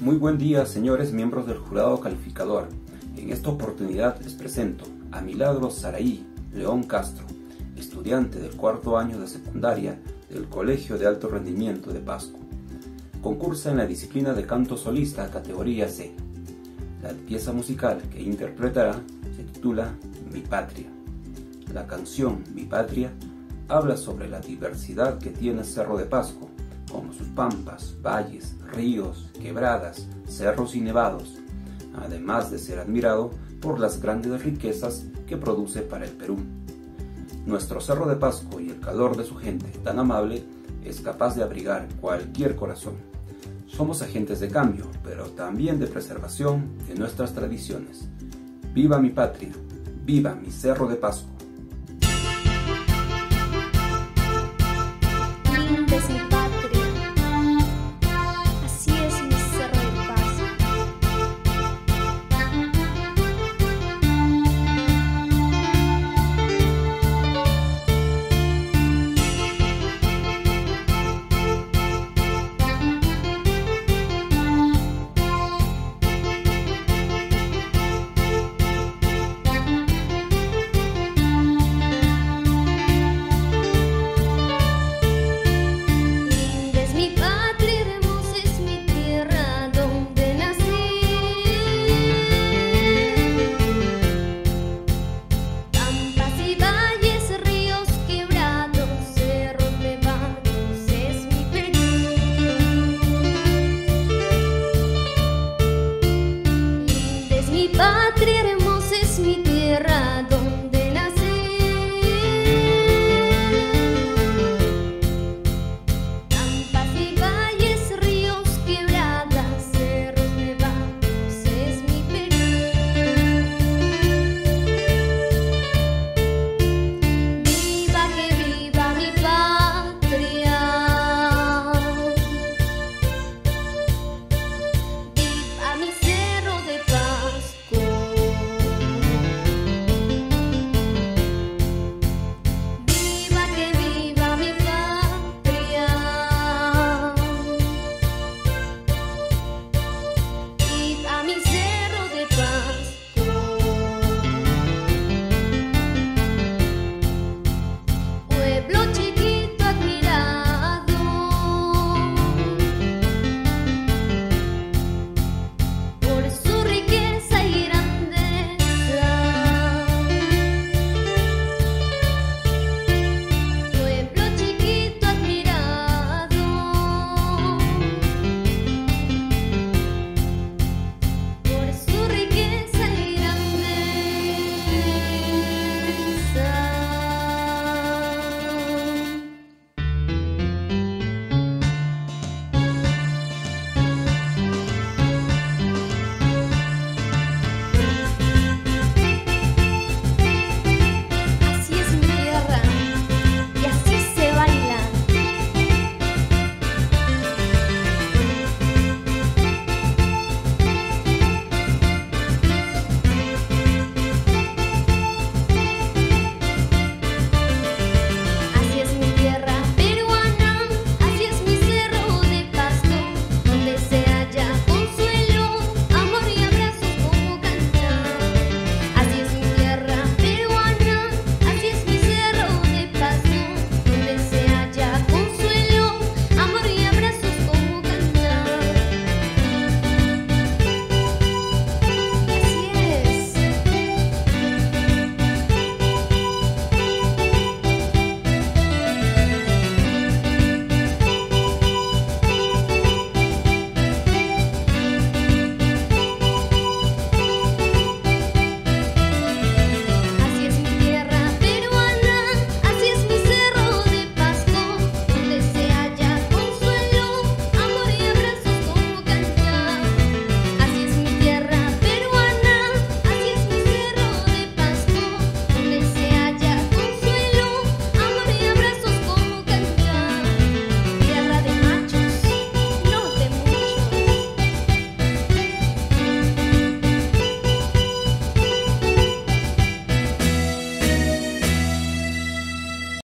Muy buen día, señores miembros del jurado calificador. En esta oportunidad les presento a Milagros Saraí León Castro, estudiante del cuarto año de secundaria del Colegio de Alto Rendimiento de Pasco. Concursa en la disciplina de canto solista categoría C. La pieza musical que interpretará se titula Mi Patria. La canción Mi Patria habla sobre la diversidad que tiene Cerro de Pasco, como sus pampas, valles, ríos, quebradas, cerros y nevados, además de ser admirado por las grandes riquezas que produce para el Perú. Nuestro Cerro de Pasco y el calor de su gente tan amable es capaz de abrigar cualquier corazón. Somos agentes de cambio, pero también de preservación de nuestras tradiciones. ¡Viva mi patria! ¡Viva mi Cerro de Pasco!